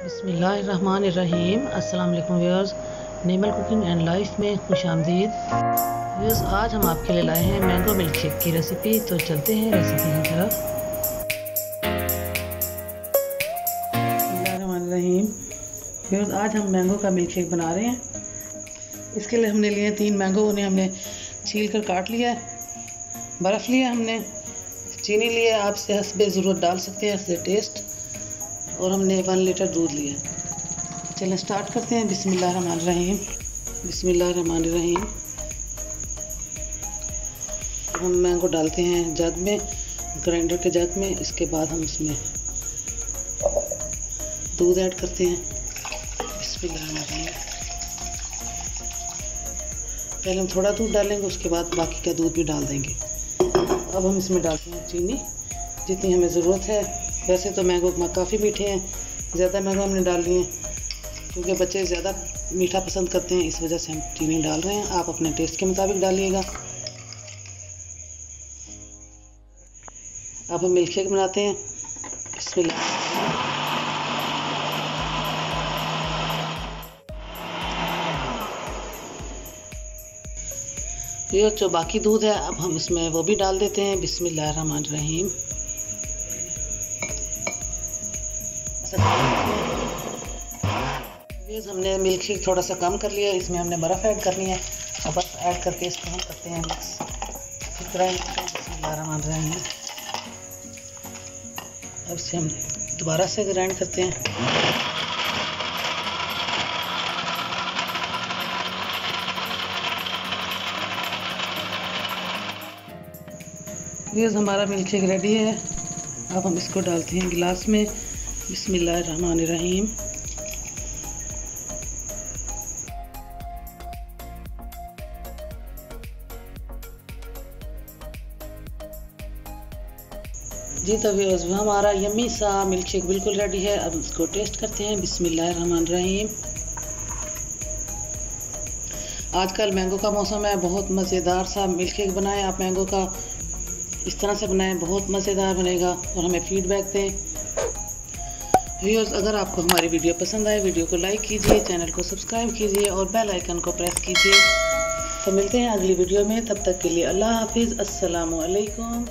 बसमीम अस्सलाम वालेकुम नेमल कुकिंग एंड लाइफ में खुश आमदीद। आज हम आपके लिए लाए हैं मैंगो मिल्क शेक की रेसिपी। तो चलते हैं रेसिपी की तरफ़। रहीम व्यूअर्स, आज हम मैंगो का मिल्क शेक बना रहे हैं। इसके लिए हमने लिए तीन मैंगो, उन्हें हमने छील कर काट लिया है। बर्फ़ लिया हमने, चीनी लिए आपसे हसबे ज़रूरत डाल सकते हैं हंसबे टेस्ट। और हमने वन लीटर दूध लिया। चलें स्टार्ट करते हैं। बिस्मिल्लाह रहमान रहीम बिस्मिल्लाह रहमान रहीम हम मैंगो डालते हैं जग में ग्राइंडर के जग में। इसके बाद हम इसमें दूध ऐड करते हैं। बिस्मिल्लाह पहले हम थोड़ा दूध डालेंगे, उसके बाद बाकी का दूध भी डाल देंगे। अब हम इसमें डालते हैं चीनी। जितनी हमें ज़रूरत है वैसे तो मैंगो काफ़ी मीठे हैं, ज़्यादा मैंगो हमने डाल लिए क्योंकि बच्चे ज़्यादा मीठा पसंद करते हैं, इस वजह से हम चीनी डाल रहे हैं, आप अपने टेस्ट के मुताबिक डालिएगा। अब हम मिल्क शेक बनाते हैं। ये जो बाकी दूध है, अब हम इसमें वो भी डाल देते हैं। बिस्मिल्लाह रहीम। ये हमने मिल्क शेक थोड़ा सा कम कर लिया, इसमें हमने बर्फ़ ऐड करनी है। और बर्फ़ ऐड करके इसको हम करते हैं मिक्स ग्राइंड रहे हैं। अब इसे हम दोबारा से ग्राइंड करते हैं। हमारा मिल्क शेक रेडी है। अब हम इसको डालते हैं गिलास में। बिस्मिल्लाहिर्रहमानिर्रहीम। जी तो हमारा यम्मी सा मिल्क शेक बिल्कुल रेडी है। अब इसको टेस्ट करते हैं। बिस्मिल्लाहिर्रहमानिर्रहीम। आजकल मैंगो का मौसम है। बहुत मज़ेदार सा मिल्क शेक बनाएँ। आप मैंगो का इस तरह से बनाएँ। बहुत मज़ेदार बनेगा। और हमें फीडबैक दें। व्यूअर्स अगर आपको हमारी वीडियो पसंद आए, वीडियो को लाइक कीजिए चैनल को सब्सक्राइब कीजिए और बेल आइकन को प्रेस कीजिए। तो मिलते हैं अगली वीडियो में। तब तक के लिए अल्लाह हाफिज़। अस्सलाम वालेकुम